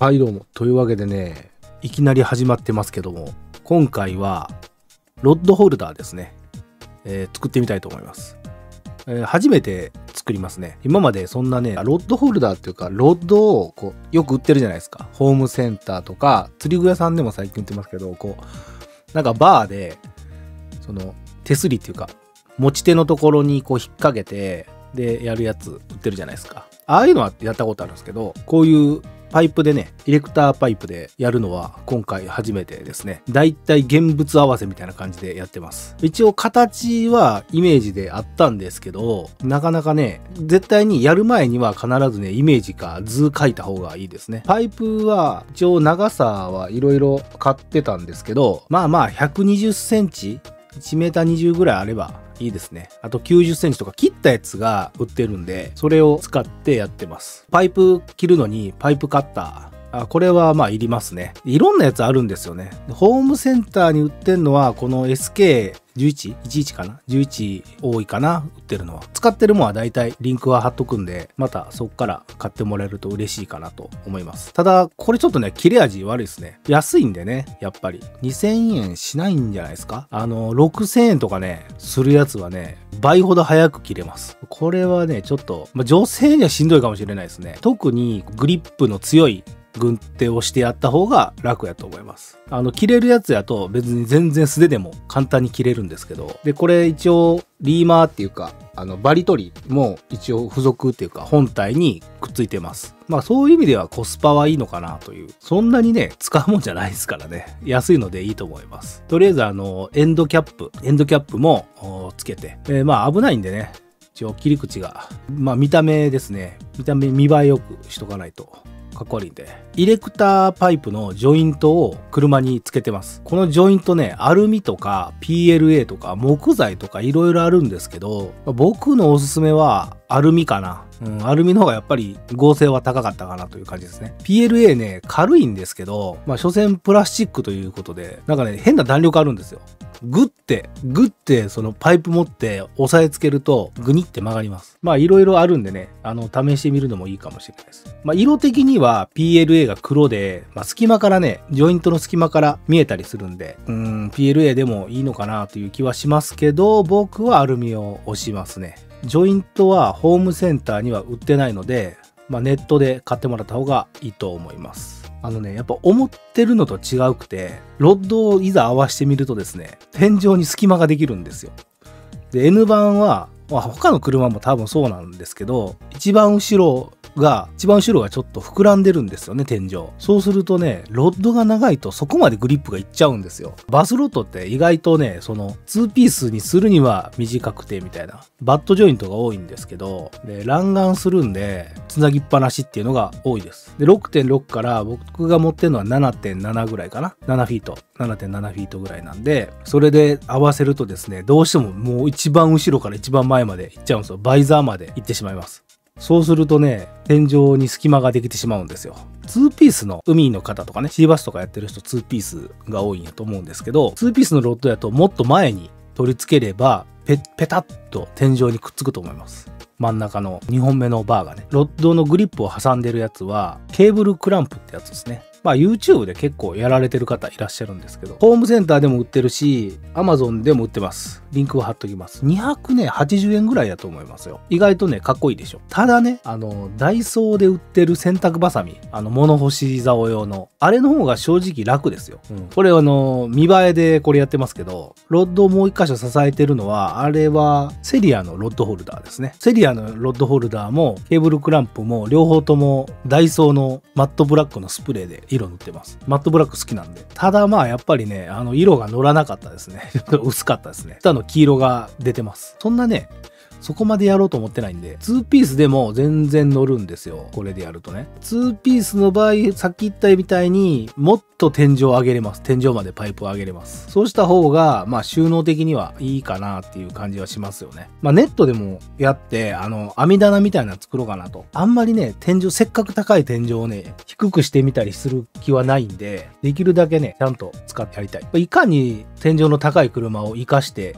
はいどうも。というわけでね、いきなり始まってますけども、今回は、ロッドホルダーですね。えー作ってみたいと思います。えー初めて作りますね。今までそんなね、ロッドホルダーっていうか、ロッドをこうよく売ってるじゃないですか。ホームセンターとか、釣り具屋さんでも最近売ってますけど、こう、なんかバーで、その、手すりっていうか、持ち手のところにこう引っ掛けて、で、やるやつ売ってるじゃないですか。ああいうのはやったことあるんですけど、こういうパイプでね、エレクターパイプでやるのは今回初めてですね。だいたい現物合わせみたいな感じでやってます。一応形はイメージであったんですけど、なかなかね、絶対にやる前には必ずね、イメージか図描いた方がいいですね。パイプは一応長さはいろいろ買ってたんですけど、まあまあ120センチ1メーター20ぐらいあればいいですね。あと90センチとか切ったやつが売ってるんで、それを使ってやってます。パイプ切るのにパイプカッター。あこれはまあいりますね。いろんなやつあるんですよね。ホームセンターに売ってんのはこの SK11?11 かな ?11 多いかな？売ってるのは。使ってるものは大体リンクは貼っとくんで、またそこから買ってもらえると嬉しいかなと思います。ただ、これちょっとね、切れ味悪いですね。安いんでね、やっぱり。2000円しないんじゃないですか？あの、6000円とかね、するやつはね、倍ほど早く切れます。これはね、ちょっと、まあ、女性にはしんどいかもしれないですね。特にグリップの強い軍手をしてやった方が楽やと思います。あの、切れるやつやと別に全然素手でも簡単に切れるんですけど、で、これ一応リーマーっていうか、あの、バリ取りも一応付属っていうか本体にくっついてます。まあそういう意味ではコスパはいいのかなという。そんなにね、使うもんじゃないですからね。安いのでいいと思います。とりあえずあの、エンドキャップ、エンドキャップもつけて、えーまあ危ないんでね、一応切り口が、まあ見た目ですね。見た目見栄えよくしとかないと。かっこ悪いんで。イレクターパイプのジョイントを車につけてます。このジョイントね、アルミとか PLA とか木材とかいろいろあるんですけど、僕のおすすめはアルミかな。うん、アルミの方がやっぱり合成は高かったかなという感じですね。PLA ね、軽いんですけど、まあ、所詮プラスチックということで、なんかね、変な弾力あるんですよ。グッて、グッて、そのパイプ持って押さえつけると、グニって曲がります。まあ、いろいろあるんでね、あの、試してみるのもいいかもしれないです。まあ、色的には PLA が黒で、まあ、隙間からね、ジョイントの隙間から見えたりするんで、うん、PLA でもいいのかなという気はしますけど、僕はアルミを押しますね。ジョイントはホームセンターには売ってないので、まあ、ネットで買ってもらった方がいいと思います。あのね、やっぱ思ってるのと違うくて、ロッドをいざ合わしてみるとですね、天井に隙間ができるんですよ。で、N 版は、まあ、他の車も多分そうなんですけど、一番後ろが、一番後ろがちょっと膨らんでるんですよね、天井。そうするとね、ロッドが長いとそこまでグリップがいっちゃうんですよ。バスロッドって意外とね、その、2ピースにするには短くてみたいな、バットジョイントが多いんですけど、で、乱眼するんで、つなぎっぱなしっていうのが多いです。で、6.6から僕が持ってるのは7.7ぐらいかな。7フィート。7.7フィートぐらいなんで、それで合わせるとですね、どうしてももう一番後ろから一番前まで行っちゃうんですよ。バイザーまで行ってしまいます。そうするとね、天井に隙間ができてしまうんですよ。2ピースの海の方とかね、シーバスとかやってる人2ピースが多いんやと思うんですけど、2ピースのロッドやともっと前に取り付ければ、ペペタッと天井にくっつくと思います。真ん中の2本目のバーがね。ロッドのグリップを挟んでるやつは、ケーブルクランプってやつですね。まあ YouTube で結構やられてる方いらっしゃるんですけど、ホームセンターでも売ってるし、Amazon でも売ってます。リンクを貼っときます。200ね、80円ぐらいだと思いますよ。意外とね、かっこいいでしょ。ただね、あの、ダイソーで売ってる洗濯バサミ、あの、物干し竿用の、あれの方が正直楽ですよ。うん、これあの、見栄えでこれやってますけど、ロッドをもう一箇所支えてるのは、あれはセリアのロッドホルダーですね。セリアのロッドホルダーも、ケーブルクランプも、両方ともダイソーのマットブラックのスプレーで色塗ってます。マットブラック好きなんで。ただまあやっぱりね、あの色が乗らなかったですね。薄かったですね。下の黄色が出てます。そんなね、そこまでやろうと思ってないんで、2ピースでも全然乗るんですよ。これでやるとね。2ピースの場合、さっき言ったみたいにもっと天井を上げれます。天井までパイプを上げれます。そうした方が、まあ収納的にはいいかなっていう感じはしますよね。まあネットでもやって、あの、網棚みたいな作ろうかなと。あんまりね、天井、せっかく高い天井をね、低くしてみたりする気はないんで、できるだけね、ちゃんと使ってやりたい。いかに天井の高い車を活かして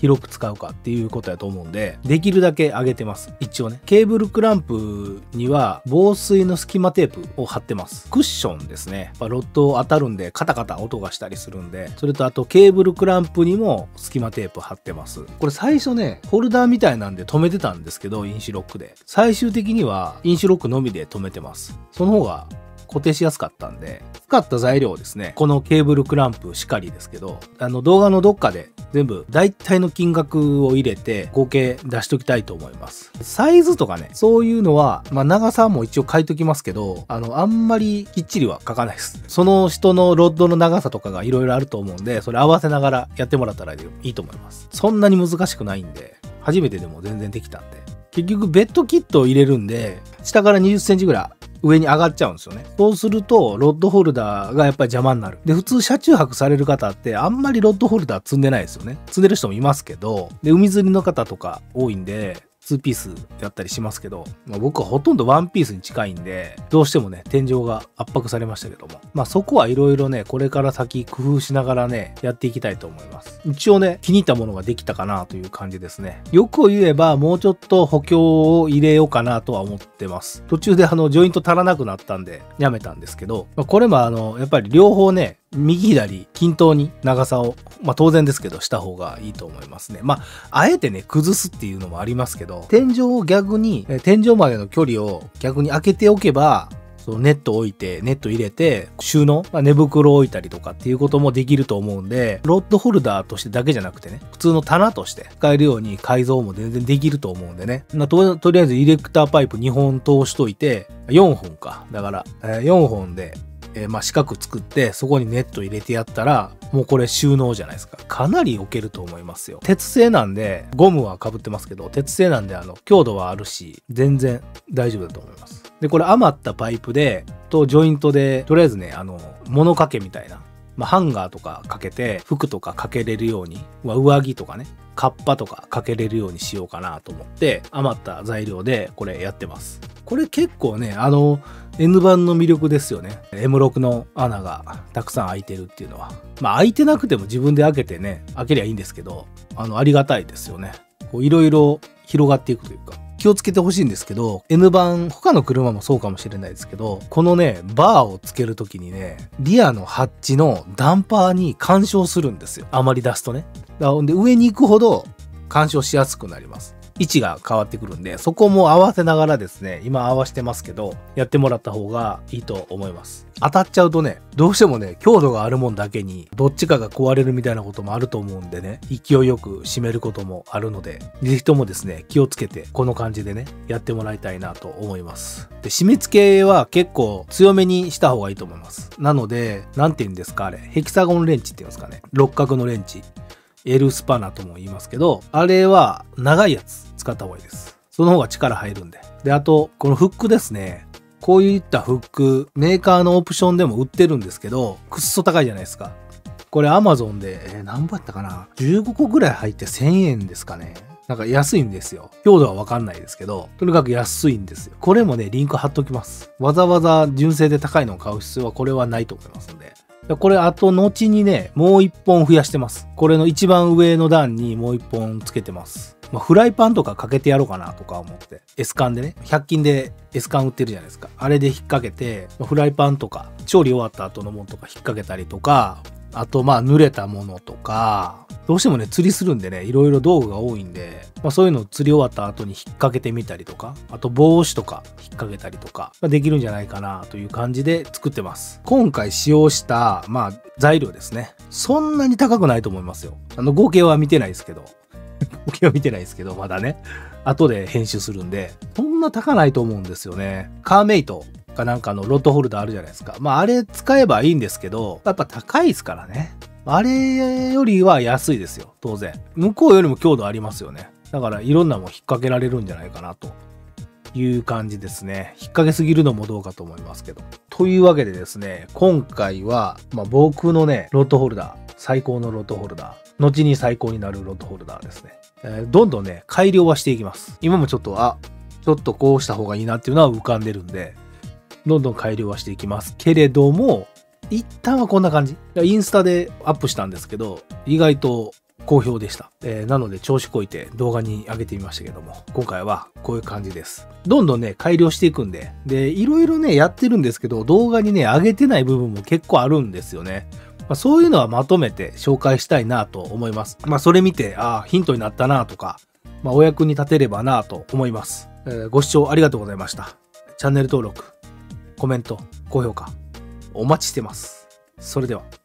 広く使うかっていうことやと思うんで、できるだけ上げてます。一応ね。ケーブルクランプには防水の隙間テープを貼ってます。クッションですね。ロッド当たるんでカタカタ音がしたりするんで、それとあとケーブルクランプにも隙間テープ貼ってます。これ最初ね、ホルダーみたいなんで止めてたんですけど、インシュロックで。最終的にはインシュロックのみで止めてます。その方が固定しやすかったんで、使った材料ですね、このケーブルクランプしかりですけど、あの動画のどっかで全部大体の金額を入れて合計出しときたいと思います。サイズとかね、そういうのは、まあ長さも一応書いときますけど、あの、あんまりきっちりは書かないです。その人のロッドの長さとかがいろいろあると思うんで、それ合わせながらやってもらったらいいと思います。そんなに難しくないんで、初めてでも全然できたんで。結局ベッドキットを入れるんで、下から20センチぐらい上に上がっちゃうんですよね。そうすると、ロッドホルダーがやっぱり邪魔になる。で、普通車中泊される方って、あんまりロッドホルダー積んでないですよね。積んでる人もいますけど、で、海釣りの方とか多いんで、2ピースやったりしますけど、まあ、僕はほとんどワンピースに近いんで、どうしてもね、天井が圧迫されましたけども。まあそこはいろいろね、これから先工夫しながらね、やっていきたいと思います。一応ね、気に入ったものができたかなという感じですね。よく言えば、もうちょっと補強を入れようかなとは思ってます。途中であの、ジョイント足らなくなったんで、やめたんですけど、まあ、これもあの、やっぱり両方ね、右左均等に長さを、まあ当然ですけど、した方がいいと思いますね。まあ、あえてね、崩すっていうのもありますけど、天井を逆に、天井までの距離を逆に開けておけば、そのネット置いて、ネット入れて、収納、まあ、寝袋を置いたりとかっていうこともできると思うんで、ロッドホルダーとしてだけじゃなくてね、普通の棚として使えるように改造も全然できると思うんでね。まあ、ととりあえずディレクターパイプ2本通しといて、4本か。だから、えー、4本でえー、まあ四角作ってそこにネット入れてやったらもうこれ収納じゃないですか。かなり置けると思いますよ。鉄製なんで、ゴムは被ってますけど、鉄製なんであの強度はあるし、全然大丈夫だと思います。で、これ余ったパイプで、とジョイントで、とりあえずね、あの、物掛けみたいな、まあ、ハンガーとかかけて、服とかかけれるように、まあ、上着とかね、カッパとかかけれるようにしようかなと思って、余った材料でこれやってます。これ結構ね、あの、N 版の魅力ですよね。M6 の穴がたくさん開いてるっていうのは。まあ開いてなくても自分で開けてね、開けりゃいいんですけど、あの、ありがたいですよね。こういろいろ広がっていくというか。気をつけてほしいんですけど、N 版、他の車もそうかもしれないですけど、このね、バーをつけるときにね、リアのハッチのダンパーに干渉するんですよ。あまり出すとね。だで上に行くほど干渉しやすくなります。位置が変わってくるんで、そこも合わせながらですね、今合わせてますけど、やってもらった方がいいと思います。当たっちゃうとね、どうしてもね、強度があるもんだけに、どっちかが壊れるみたいなこともあると思うんでね、勢いよく締めることもあるので、ぜひともですね、気をつけて、この感じでね、やってもらいたいなと思います。で、締め付けは結構強めにした方がいいと思います。なので、なんて言うんですか、あれ、ヘキサゴンレンチって言うんですかね、六角のレンチ。エルスパナとも言いますけど、あれは長いやつ使った方がいいです。その方が力入るんで。で、あと、このフックですね。こういったフック、メーカーのオプションでも売ってるんですけど、くっそ高いじゃないですか。これ Amazon で、えー、何本やったかな ?15 個ぐらい入って1000円ですかね。なんか安いんですよ。強度はわかんないですけど、とにかく安いんですよ。これもね、リンク貼っときます。わざわざ純正で高いのを買う必要はこれはないと思いますんで。これあと後にね、もう一本増やしてます。これの一番上の段にもう一本つけてます。まあ、フライパンとかかけてやろうかなとか思って。S 缶でね、100均で S 缶売ってるじゃないですか。あれで引っ掛けて、フライパンとか、調理終わった後のものとか引っ掛けたりとか、あとまあ濡れたものとか、どうしてもね、釣りするんでね、いろいろ道具が多いんで、まあ、そういうのを釣り終わった後に引っ掛けてみたりとか、あと帽子とか引っ掛けたりとかができるんじゃないかなという感じで作ってます。今回使用した、まあ、材料ですね。そんなに高くないと思いますよ。あの、合計は見てないですけど。合計は見てないですけど、まだね。後で編集するんで、そんな高ないと思うんですよね。カーメイトかなんかのロットホルダーあるじゃないですか。まあ、あれ使えばいいんですけど、やっぱ高いですからね。あれよりは安いですよ、当然。向こうよりも強度ありますよね。だからいろんなもん引っ掛けられるんじゃないかなという感じですね。引っ掛けすぎるのもどうかと思いますけど。というわけでですね、今回は、まあ、僕のね、ロッドホルダー、最高のロッドホルダー、後に最高になるロッドホルダーですね。えー、どんどんね、改良はしていきます。今もちょっと、あ、ちょっとこうした方がいいなっていうのは浮かんでるんで、どんどん改良はしていきますけれども、一旦はこんな感じ。インスタでアップしたんですけど、意外と好評でした。えーなので調子こいて動画に上げてみましたけども、今回はこういう感じです。どんどんね、改良していくんで、で、いろいろね、やってるんですけど、動画にね、上げてない部分も結構あるんですよね。まあ、そういうのはまとめて紹介したいなと思います。まあ、それ見て、ああ、ヒントになったなとか、まあ、お役に立てればなと思います、えーご視聴ありがとうございました。チャンネル登録、コメント、高評価、お待ちしてます。それでは。